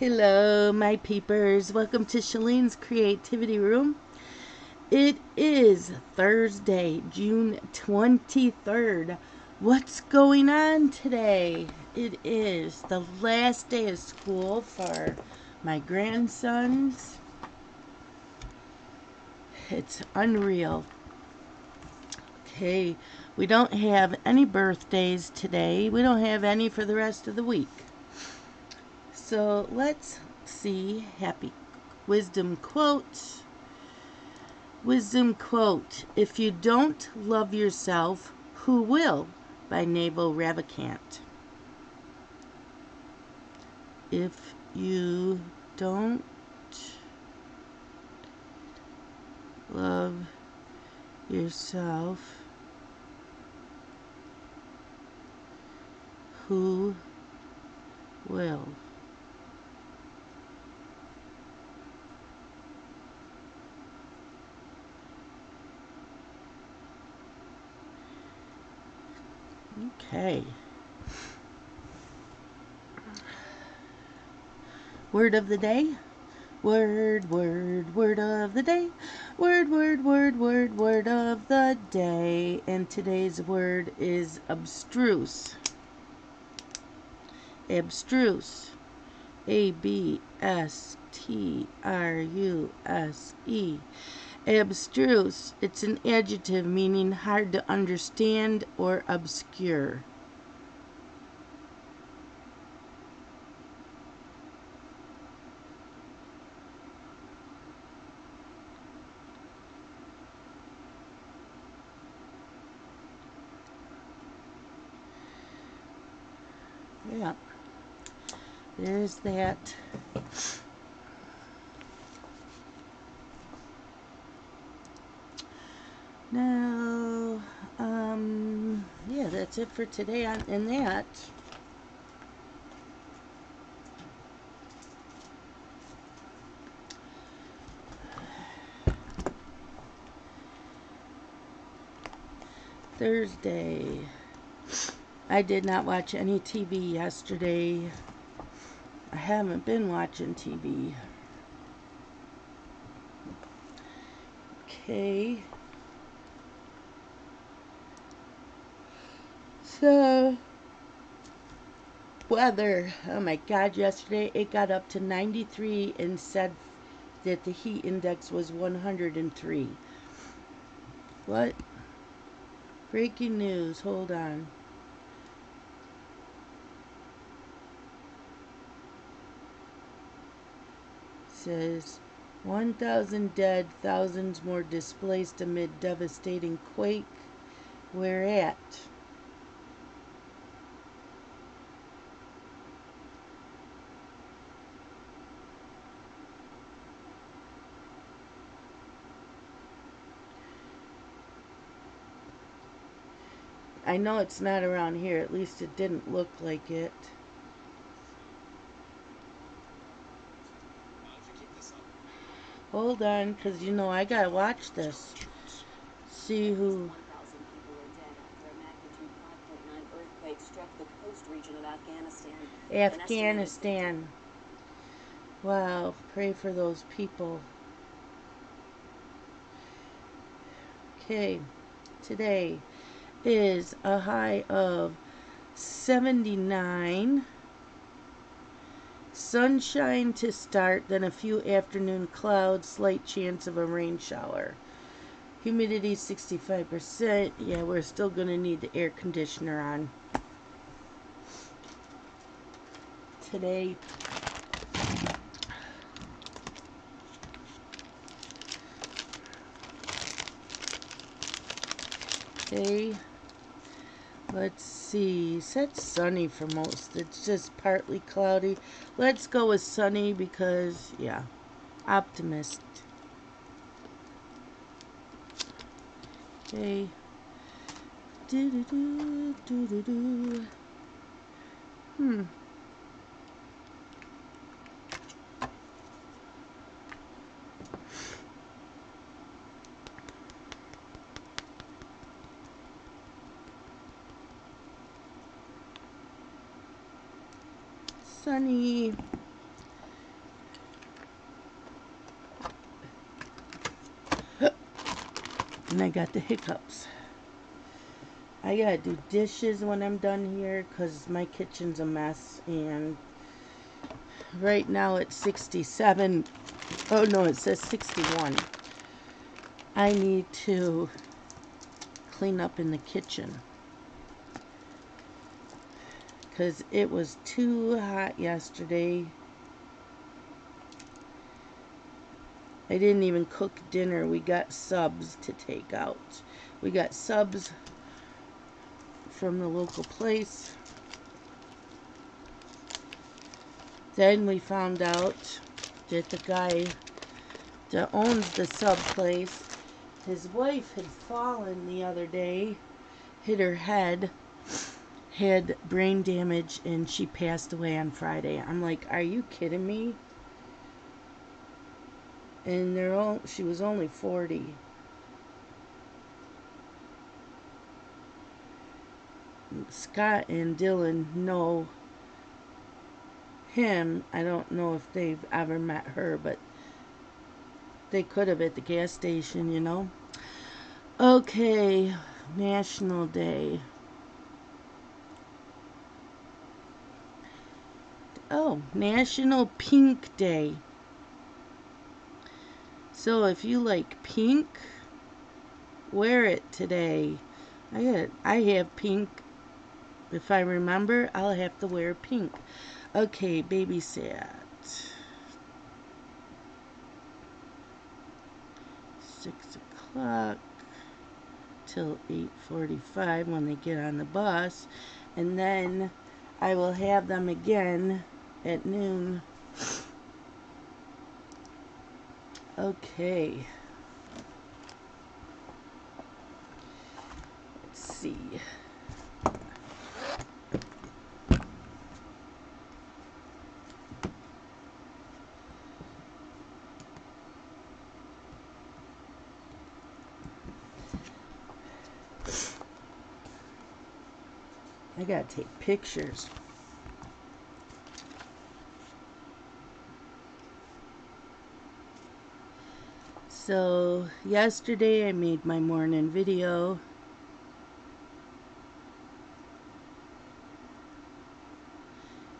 Hello, my peepers. Welcome to Shelleen's Creativity Room. It is Thursday, June 23rd. What's going on today? It is the last day of school for my grandsons. It's unreal. Okay, we don't have any birthdays today. We don't have any for the rest of the week. So let's see. Happy wisdom quote. Wisdom quote If you don't love yourself, who will? by Naval Ravikant. If you don't love yourself, who will? Okay. Word of the day. Word, word, word of the day. Word, word, word, word, word of the day. And today's word is abstruse. Abstruse. A B S T R U S E. Abstruse. It's an adjective meaning hard to understand or obscure. Yeah. There's that. Now, um, yeah, that's it for today on in that. Thursday. I did not watch any TV yesterday. I haven't been watching TV. Okay. So, weather. Oh my god, yesterday it got up to 93 and said that the heat index was 103. What? Breaking news. Hold on. Says 1,000 dead, thousands more displaced amid devastating quake. Where at? I know it's not around here. At least it didn't look like it. Hold on, because you know I gotta watch this. See who. Afghanistan. Wow, pray for those people. Okay, today is a high of 79. Sunshine to start, then a few afternoon clouds, slight chance of a rain shower. Humidity 65%. Yeah, we're still going to need the air conditioner on. Today, okay. Let's see. Set sunny for most. It's just partly cloudy. Let's go with sunny because, yeah, optimist. Okay. Do do do do do do. Hmm. sunny. And I got the hiccups. I gotta do dishes when I'm done here because my kitchen's a mess and right now it's 67 oh no it says 61 I need to clean up in the kitchen because it was too hot yesterday. I didn't even cook dinner. We got subs to take out. We got subs from the local place. Then we found out that the guy that owns the sub place, his wife had fallen the other day, hit her head, had brain damage, and she passed away on Friday. I'm like, are you kidding me? And they're all, she was only 40. Scott and Dylan know him. I don't know if they've ever met her, but they could have at the gas station, you know. Okay, National Day. Oh, National Pink Day. So if you like pink, wear it today. I got I have pink. If I remember, I'll have to wear pink. Okay, babysat. Six o'clock till 8.45 when they get on the bus. And then I will have them again at noon. Okay. Let's see. I gotta take pictures. So, yesterday I made my morning video.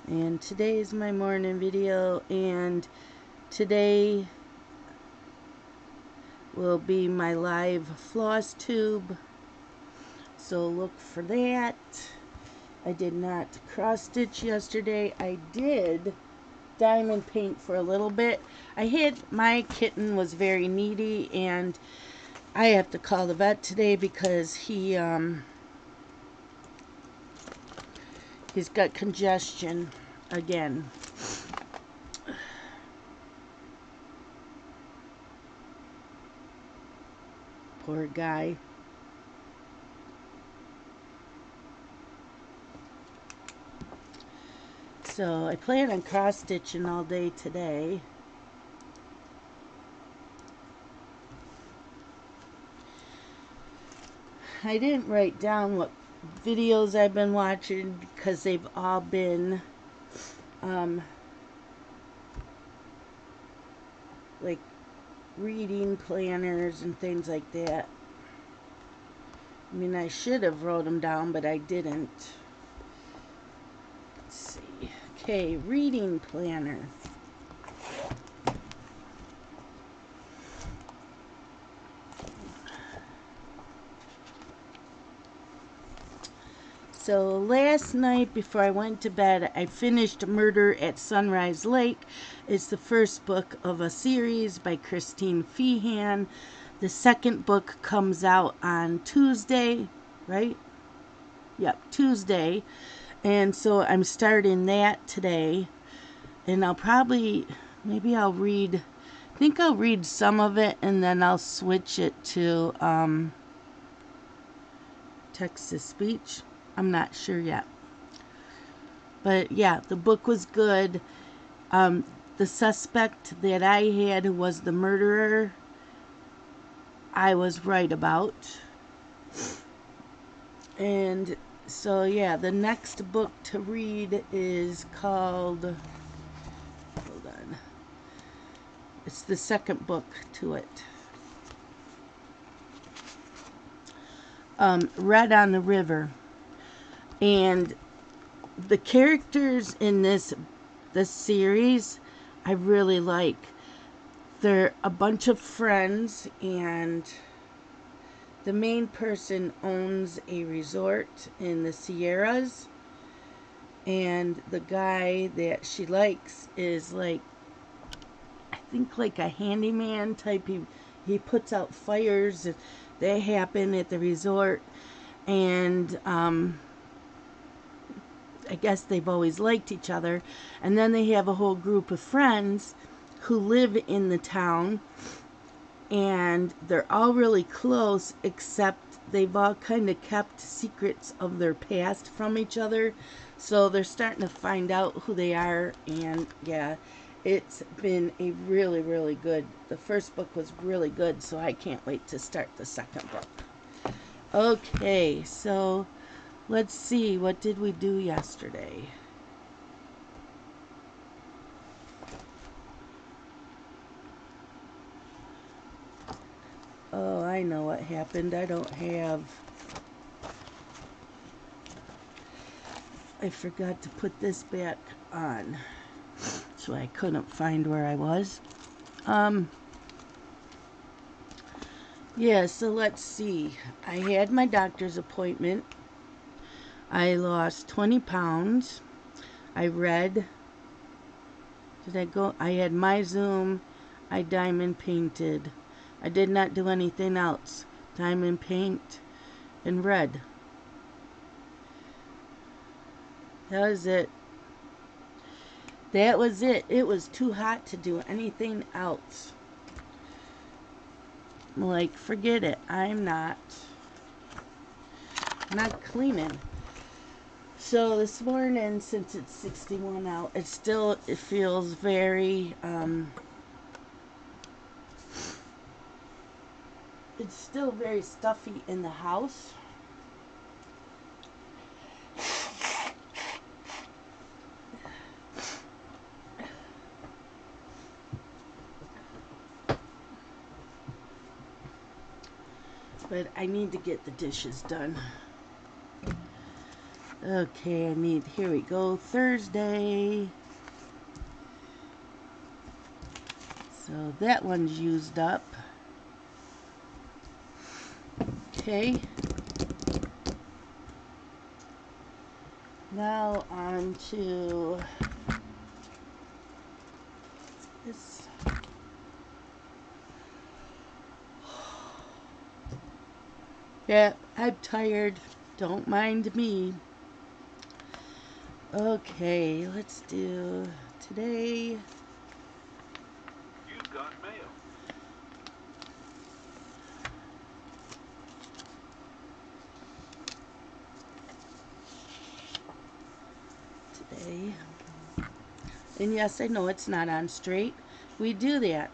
And today is my morning video, and today will be my live floss tube. So look for that. I did not cross stitch yesterday. I did diamond paint for a little bit. I hid my kitten was very needy and I have to call the vet today because he um he's got congestion again. Poor guy. So I plan on cross stitching all day today. I didn't write down what videos I've been watching because they've all been um, like reading planners and things like that. I mean, I should have wrote them down, but I didn't. Okay, reading planner. So last night before I went to bed, I finished Murder at Sunrise Lake. It's the first book of a series by Christine Feehan. The second book comes out on Tuesday, right? Yep, Tuesday. And so I'm starting that today. And I'll probably, maybe I'll read, I think I'll read some of it and then I'll switch it to um, text to speech. I'm not sure yet. But yeah, the book was good. Um, the suspect that I had who was the murderer, I was right about. And so yeah, the next book to read is called, hold on, it's the second book to it. um, Red on the River. And the characters in this this series I really like. They're a bunch of friends and the main person owns a resort in the Sierras and the guy that she likes is like I think like a handyman type. He he puts out fires that happen at the resort and um I guess they've always liked each other. And then they have a whole group of friends who live in the town and they're all really close except they've all kind of kept secrets of their past from each other. So they're starting to find out who they are and yeah it's been a really really good the first book was really good so i can't wait to start the second book. Okay so let's see what did we do yesterday Oh, I know what happened. I don't have... I forgot to put this back on. So I couldn't find where I was. Um... Yeah, so let's see. I had my doctor's appointment. I lost 20 pounds. I read. Did I go? I had my Zoom. I diamond painted. I did not do anything else. Diamond paint and red. That was it. That was it. It was too hot to do anything else. Like, forget it. I'm not. not cleaning. So this morning, since it's 61 out, it still it feels very um, it's still very stuffy in the house. But I need to get the dishes done. Okay, I need, here we go, Thursday. So that one's used up. Okay. Now on to this. Yeah, I'm tired. Don't mind me. Okay, let's do today. And yes, I know it's not on straight. We do that.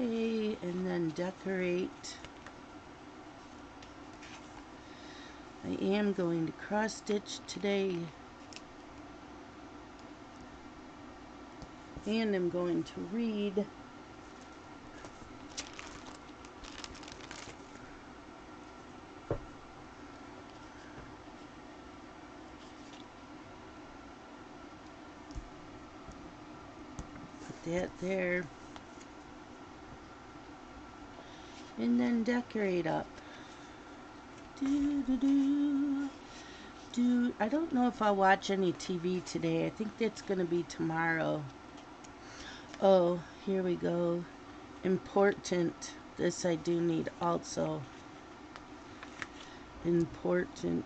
Okay, and then decorate. I am going to cross stitch today. And I'm going to read that there. And then decorate up. Do, do, do. Do, I don't know if I'll watch any TV today. I think that's going to be tomorrow. Oh, here we go. Important. This I do need also. Important.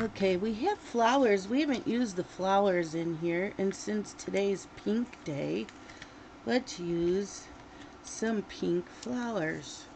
Okay, we have flowers. We haven't used the flowers in here. And since today's pink day, let's use some pink flowers.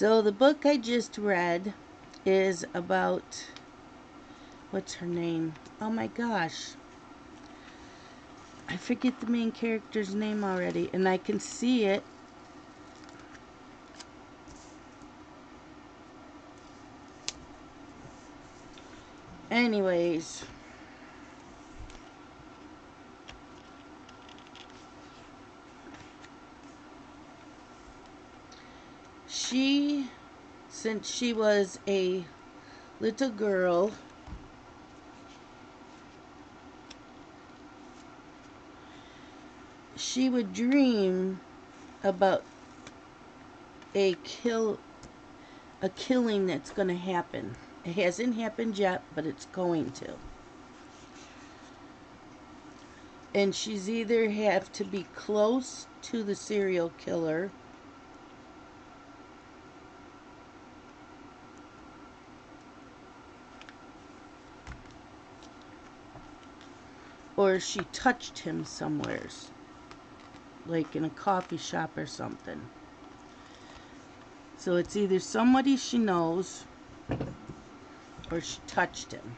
So the book I just read is about what's her name? Oh my gosh. I forget the main character's name already and I can see it Anyways. She, since she was a little girl, she would dream about a kill a killing that's going to happen. It hasn't happened yet, but it's going to. And she's either have to be close to the serial killer or she touched him somewheres like in a coffee shop or something so it's either somebody she knows or she touched him.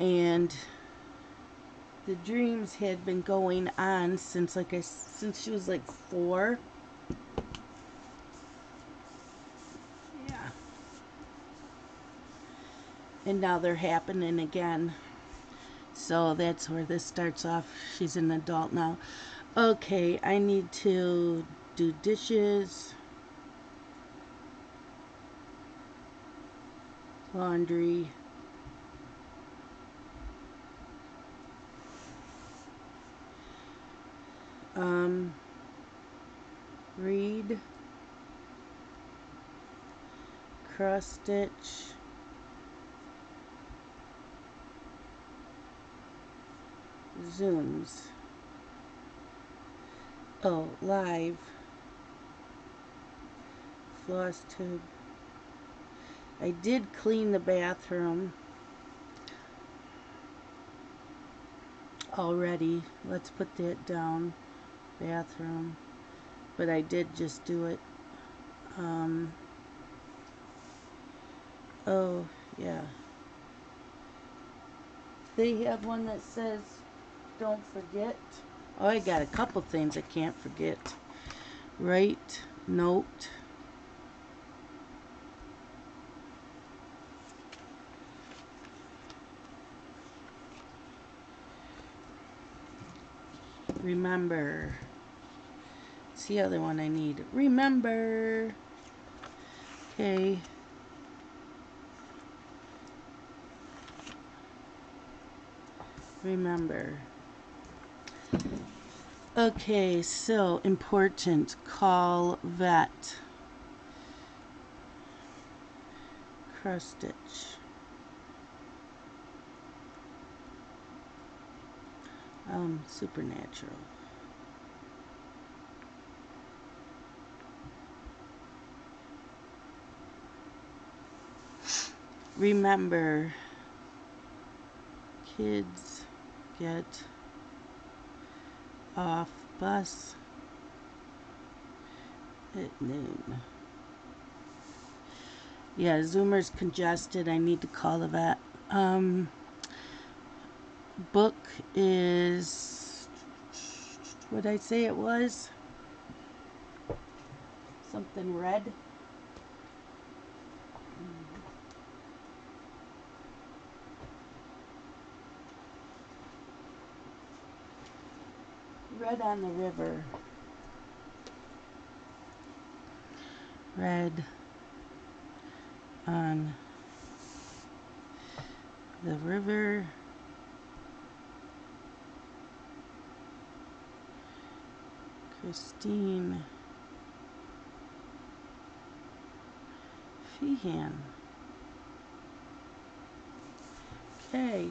And the dreams had been going on since like I since she was like 4. And now they're happening again. So that's where this starts off. She's an adult now. Okay, I need to do dishes. laundry, um, read, cross stitch, zooms, oh, live, floss tube, I did clean the bathroom already. Let's put that down. Bathroom. But I did just do it. Um, oh, yeah. They have one that says, don't forget. Oh, I got a couple things I can't forget. Write, note, Remember. It's the other one I need. Remember. Okay. Remember. Okay, so important. Call vet. Cross stitch. um, supernatural. Remember, kids get off bus at noon. Yeah, Zoomer's congested. I need to call the vet. Um, book is what I say it was something red red on the river red on the river Christine Feehan. Okay.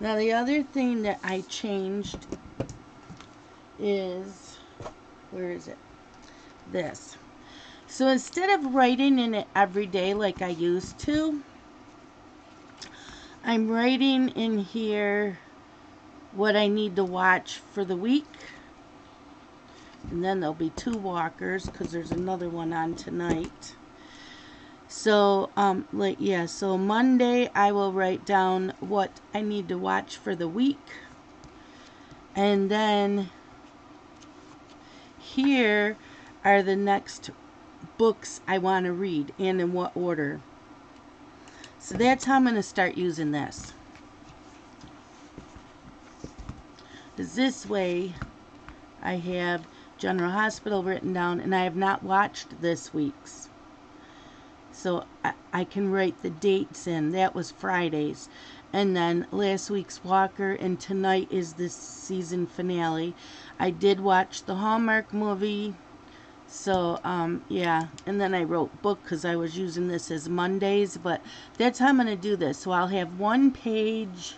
Now the other thing that I changed is, where is it? This. So instead of writing in it every day like I used to, I'm writing in here what I need to watch for the week. And then there'll be two walkers because there's another one on tonight. So, um, like, yeah, so Monday I will write down what I need to watch for the week. And then here are the next books I want to read and in what order. So that's how I'm going to start using this. This way I have General Hospital written down and I have not watched this week's. So I, I can write the dates in. That was Fridays. And then last week's Walker and tonight is the season finale. I did watch the Hallmark movie. So, um, yeah. And then I wrote book because I was using this as Mondays. But that's how I'm going to do this. So I'll have one page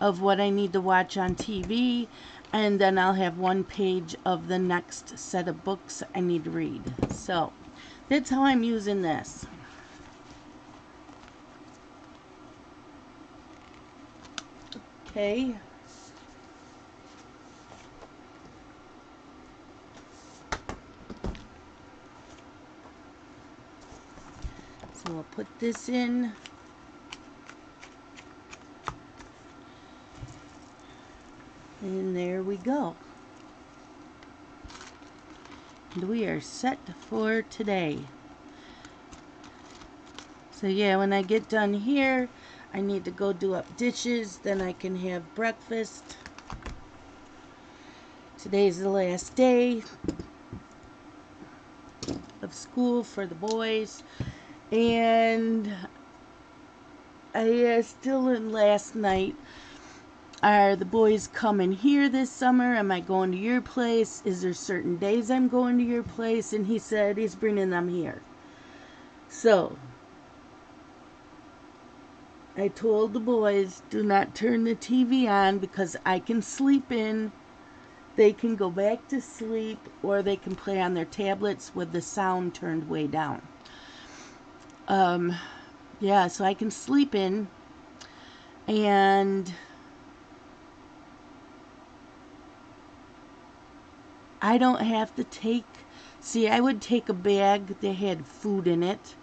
of what I need to watch on TV. And then I'll have one page of the next set of books I need to read. So, that's how I'm using this. Okay. So I'll put this in. And there we go. And we are set for today. So yeah, when I get done here, I need to go do up dishes, then I can have breakfast. Today's the last day of school for the boys. And I uh, still in last night. Are the boys coming here this summer? Am I going to your place? Is there certain days I'm going to your place? And he said he's bringing them here. So, I told the boys, do not turn the TV on because I can sleep in. They can go back to sleep or they can play on their tablets with the sound turned way down. Um, yeah, so I can sleep in and I don't have to take, see, I would take a bag that had food in it.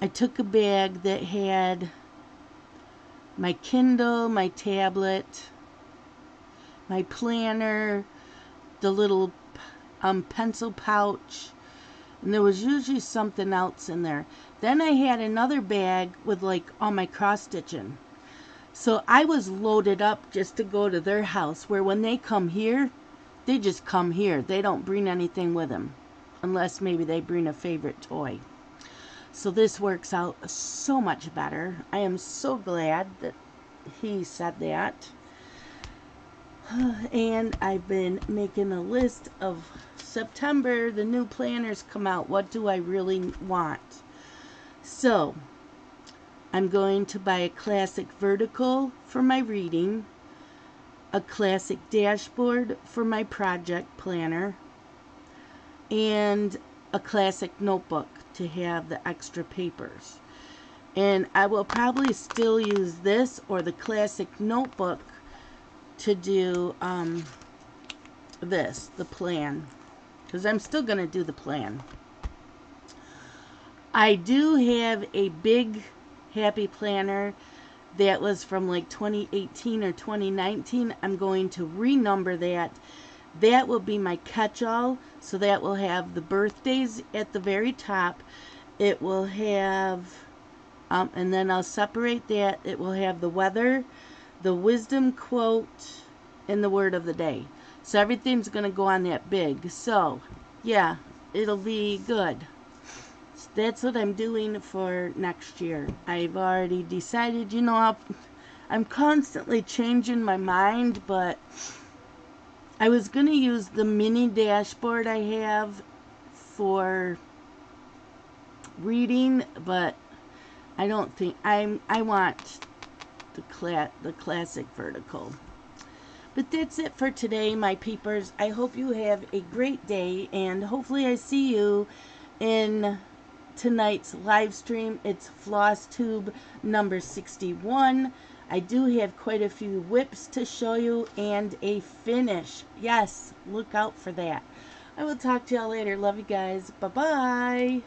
I took a bag that had my Kindle, my tablet, my planner, the little um, pencil pouch, and there was usually something else in there. Then I had another bag with like all my cross stitching. So I was loaded up just to go to their house where when they come here, they just come here. They don't bring anything with them unless maybe they bring a favorite toy. So this works out so much better. I am so glad that he said that. And I've been making a list of September, the new planners come out. What do I really want? So, I'm going to buy a classic vertical for my reading, a classic dashboard for my project planner, and a classic notebook to have the extra papers. And I will probably still use this or the classic notebook to do um, this, the plan. Because I'm still going to do the plan. I do have a big happy planner that was from like 2018 or 2019. I'm going to renumber that. That will be my catch-all. So that will have the birthdays at the very top. It will have, um, and then I'll separate that. It will have the weather, the wisdom quote, and the word of the day. So everything's going to go on that big. So, yeah, it'll be good. That's what I'm doing for next year. I've already decided, you know, i I'm constantly changing my mind, but I was going to use the mini dashboard I have for reading, but I don't think I'm I want the cla the classic vertical. But that's it for today, my peepers. I hope you have a great day, and hopefully I see you in tonight's live stream. It's Floss Tube number 61. I do have quite a few whips to show you and a finish. Yes, look out for that. I will talk to y'all later. Love you guys. Bye bye.